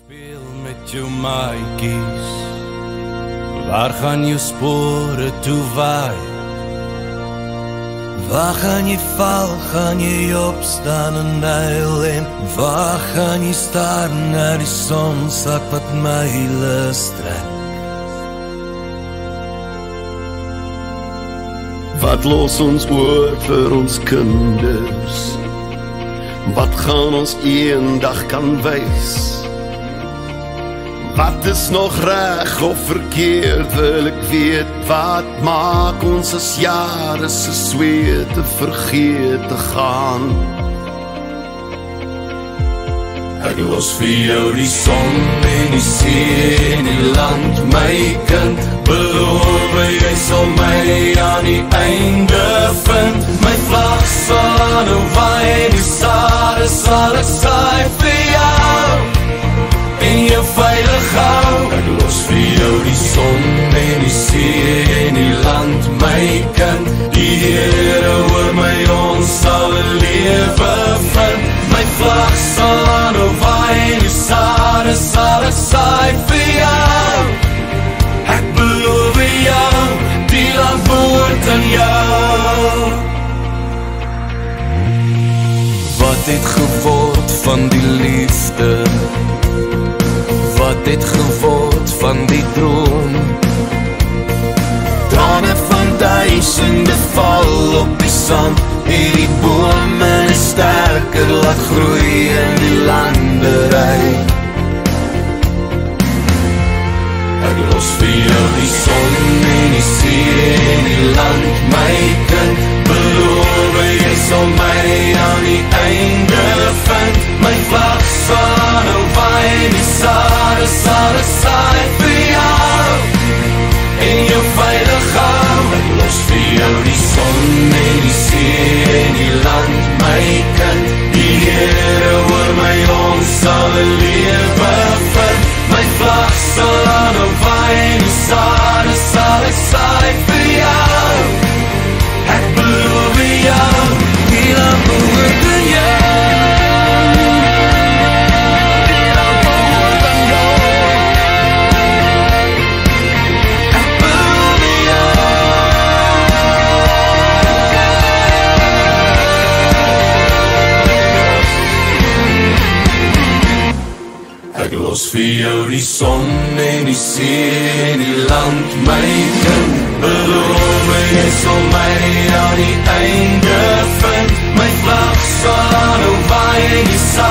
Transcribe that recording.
Speel met jou maatjies. Waar gaan jou spore toe waai? Waar gaan jy val, gaan jy opstaan en huil en waar gaan jy staar na die son sak wat myle strek? Wat los ons oor vir ons kinders? Wat gaan ons eendag kan wys? Wat is nog reg of verkeerd? Wil ek weet wat maak ons as jare se sweet te vergeet te gaan? Ek los vir jou die son en die see en die land. My kind beloof jy sal my aan die einde vind. My vlag sal aan hoe waai die sade sal ek saai vir jou. En jou veilig van die liefde. Wat het geword van die droom? Trane van duisende val op die sand. En die bome is sterker laat groei in die landerij. Ek los vir jou die son en die see en die land My kind, sade sal ek saai vir jou En jou Ek los vir jou die son en die see en die land my kind Beloof jy sal my aan die einde vind. My vlag sal aan hoe waai en die sade